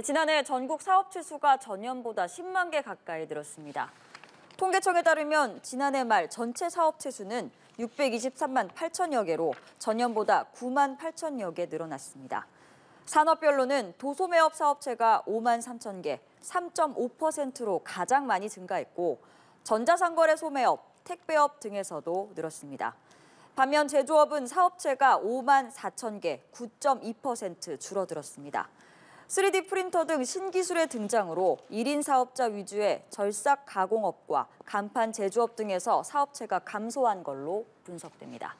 지난해 전국 사업체 수가 전년보다 10만 개 가까이 늘었습니다. 통계청에 따르면 지난해 말 전체 사업체 수는 623만 8천여 개로 전년보다 9만 8천여 개 늘어났습니다. 산업별로는 도소매업 사업체가 5만 3천 개, 3.5%로 가장 많이 증가했고 전자상거래 소매업, 택배업 등에서도 늘었습니다. 반면 제조업은 사업체가 5만 4천 개, 9.2% 줄어들었습니다. 3D 프린터 등 신기술의 등장으로 1인 사업자 위주의 절삭 가공업과 간판 제조업 등에서 사업체가 감소한 걸로 분석됩니다.